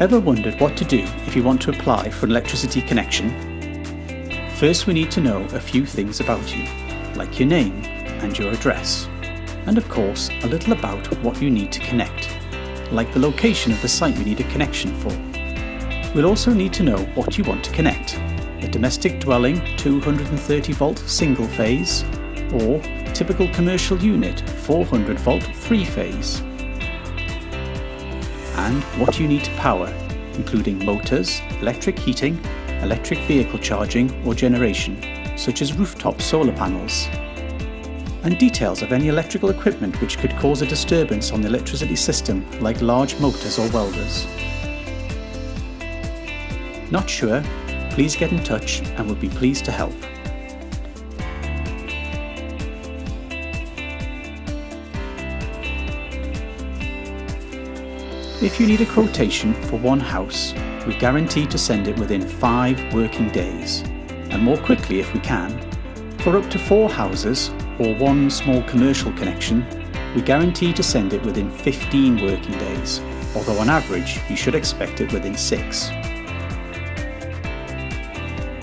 Ever wondered what to do if you want to apply for an electricity connection? First we need to know a few things about you, like your name and your address, and of course a little about what you need to connect, like the location of the site you need a connection for. We'll also need to know what you want to connect, a domestic dwelling 230 volt single phase, or typical commercial unit 400 volt three phase and what you need to power, including motors, electric heating, electric vehicle charging or generation, such as rooftop solar panels, and details of any electrical equipment which could cause a disturbance on the electricity system like large motors or welders. Not sure? Please get in touch and we'll be pleased to help. If you need a quotation for one house, we guarantee to send it within 5 working days, and more quickly if we can. For up to 4 houses or one small commercial connection, we guarantee to send it within 15 working days, although on average you should expect it within 6.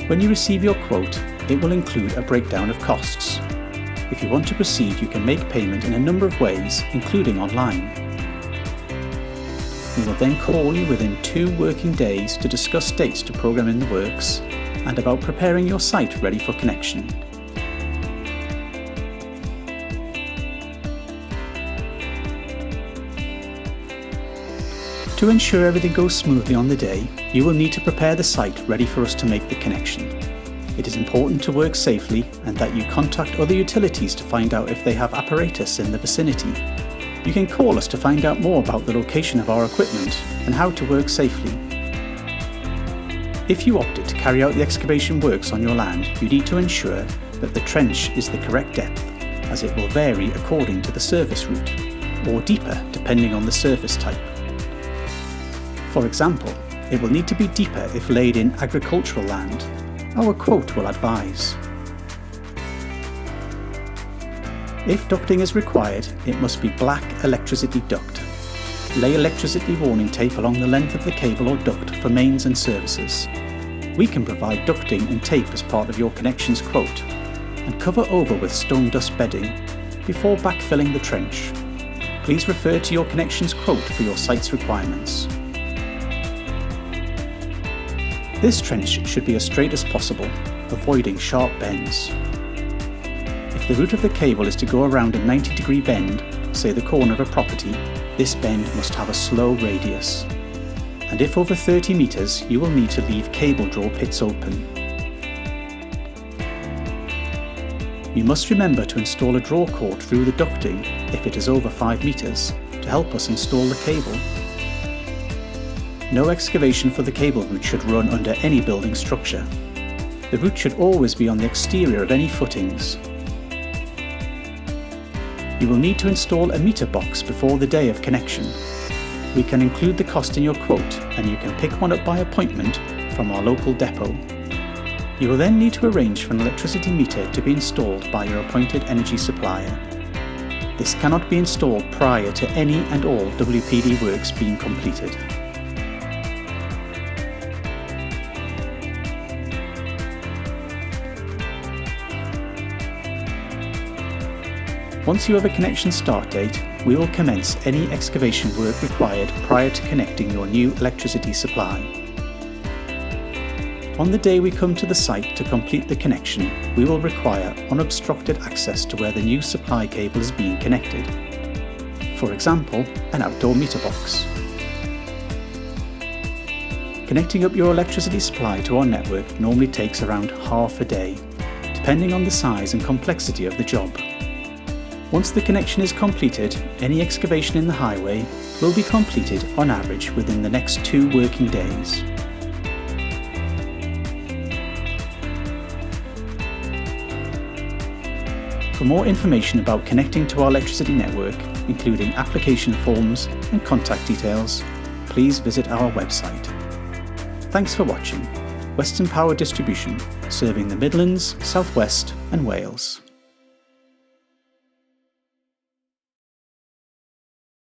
When you receive your quote, it will include a breakdown of costs. If you want to proceed, you can make payment in a number of ways, including online. We will then call you within two working days to discuss dates to program in the works and about preparing your site ready for connection. To ensure everything goes smoothly on the day, you will need to prepare the site ready for us to make the connection. It is important to work safely and that you contact other utilities to find out if they have apparatus in the vicinity you can call us to find out more about the location of our equipment and how to work safely. If you opted to carry out the excavation works on your land, you need to ensure that the trench is the correct depth, as it will vary according to the service route, or deeper depending on the surface type. For example, it will need to be deeper if laid in agricultural land. Our quote will advise. If ducting is required, it must be black electricity duct. Lay electricity warning tape along the length of the cable or duct for mains and services. We can provide ducting and tape as part of your connections quote, and cover over with stone dust bedding before backfilling the trench. Please refer to your connections quote for your site's requirements. This trench should be as straight as possible, avoiding sharp bends the route of the cable is to go around a 90 degree bend, say the corner of a property, this bend must have a slow radius. And if over 30 metres, you will need to leave cable draw pits open. You must remember to install a draw cord through the ducting if it is over 5 metres to help us install the cable. No excavation for the cable route should run under any building structure. The route should always be on the exterior of any footings you will need to install a meter box before the day of connection. We can include the cost in your quote and you can pick one up by appointment from our local depot. You will then need to arrange for an electricity meter to be installed by your appointed energy supplier. This cannot be installed prior to any and all WPD works being completed. Once you have a connection start date, we will commence any excavation work required prior to connecting your new electricity supply. On the day we come to the site to complete the connection, we will require unobstructed access to where the new supply cable is being connected. For example, an outdoor meter box. Connecting up your electricity supply to our network normally takes around half a day, depending on the size and complexity of the job. Once the connection is completed, any excavation in the highway will be completed on average within the next two working days. For more information about connecting to our electricity network, including application forms and contact details, please visit our website. Thanks for watching. Western Power Distribution, serving the Midlands, South West and Wales.